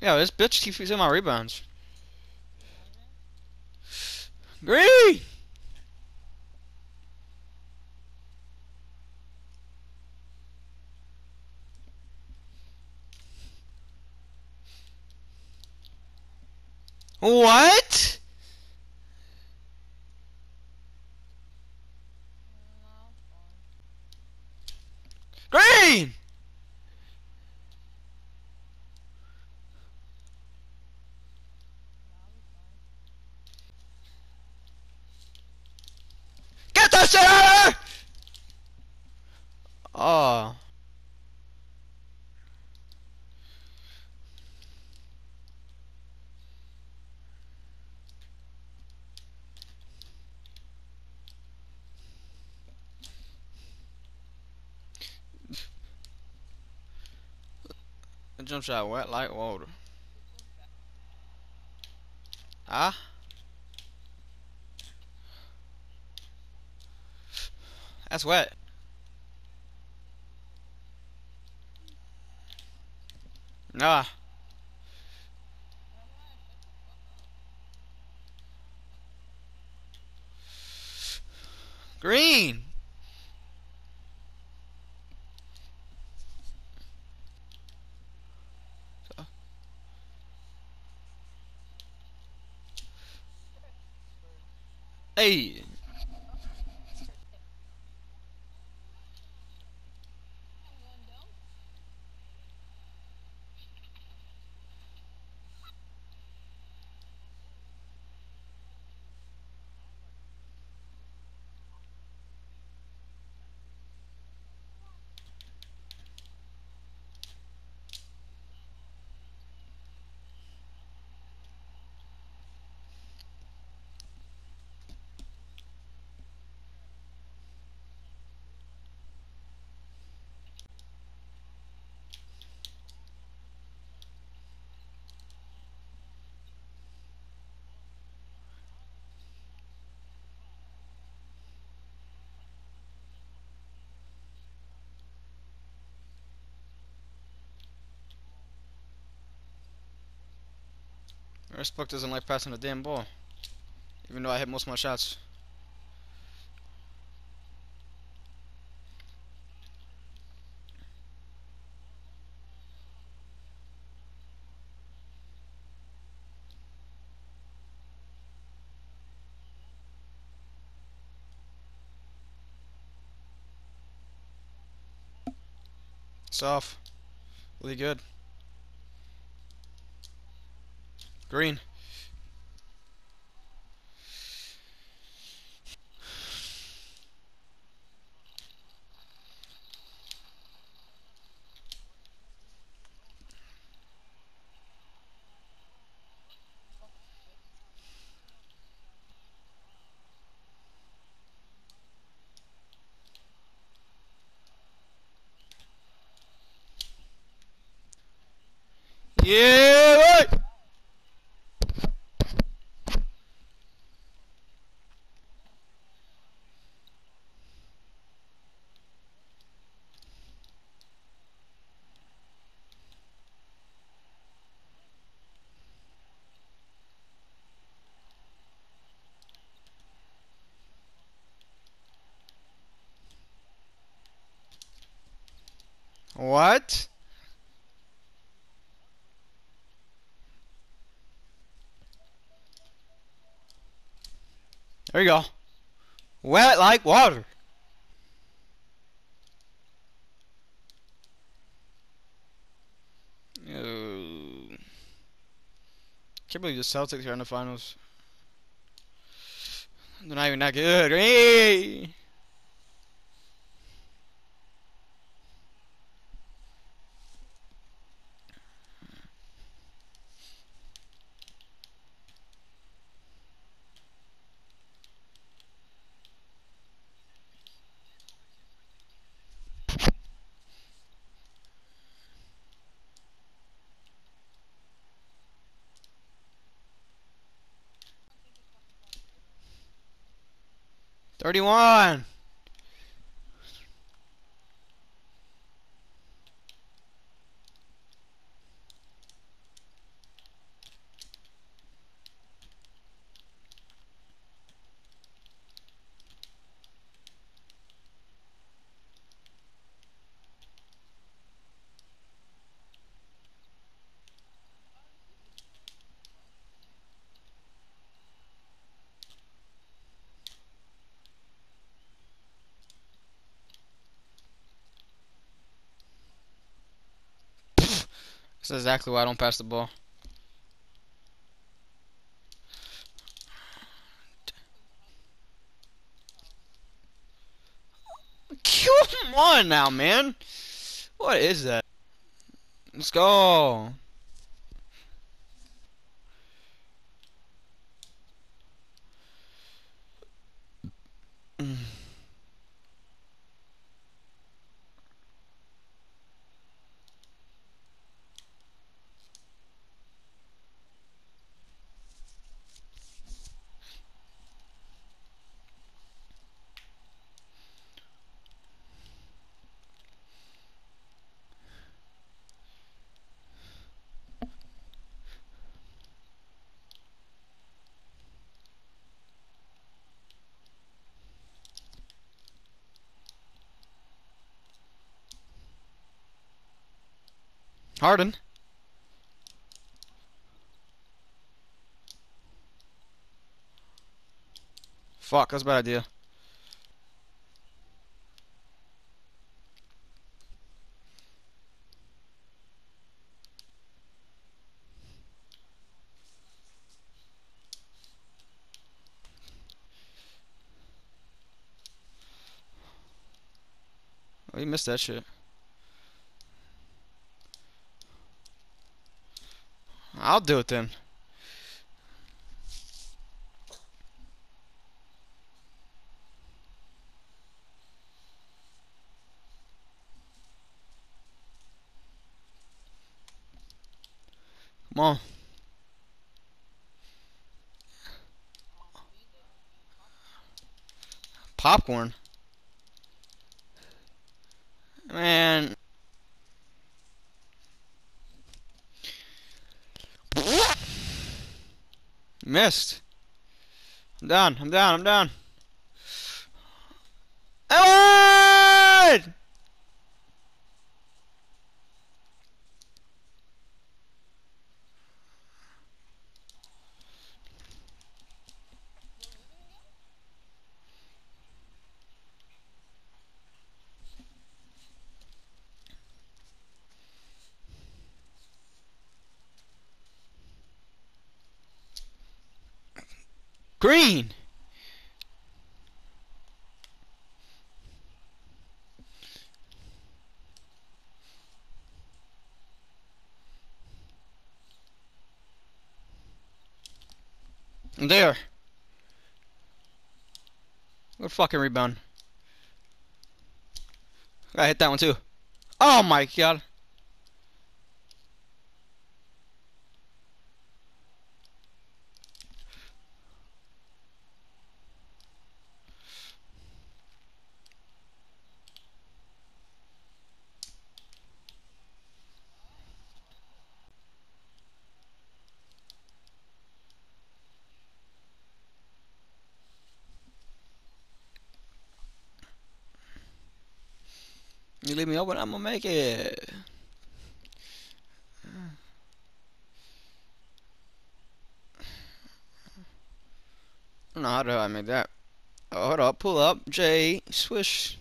Yo, this bitch keeps using my rebounds. Green! What? Green! Get that shit out of here! Oh. The jump shot wet like water. Ah? That's wet. Nah. Green. Hey. Westbrook doesn't like passing the damn ball. Even though I hit most of my shots. It's off. Really good. Green. Yeah, What? There you go. Wet like water. Oh. Can't believe the Celtics are in the finals. They're not even that good. Hey! 31. This is exactly why I don't pass the ball. Come on now, man. What is that? Let's go. Harden. Fuck, that's a bad idea. Oh, you missed that shit. I'll do it then. Come on. Popcorn. Man. Missed. I'm down. I'm down. I'm down. Ellen! Green. There. Good fucking rebound. I hit that one too. Oh my god. You leave me open, I'm gonna make it. No, how do I make that? Oh, hold up, pull up, J, swish.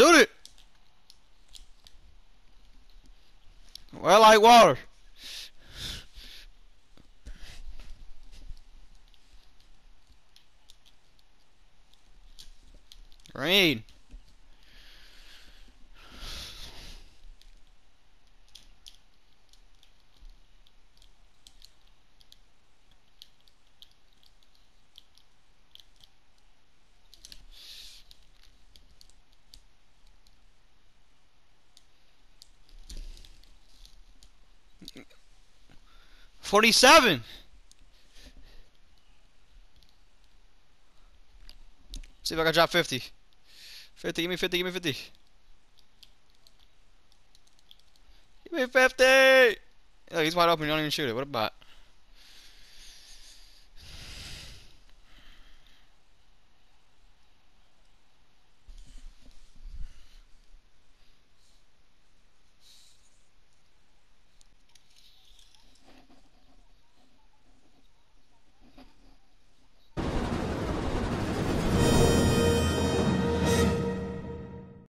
Shoot it! Well, like water. Rain. 47. See if I can drop 50. 50, give me 50, give me 50. Give me 50! Oh, he's wide open, you don't even shoot it. What about?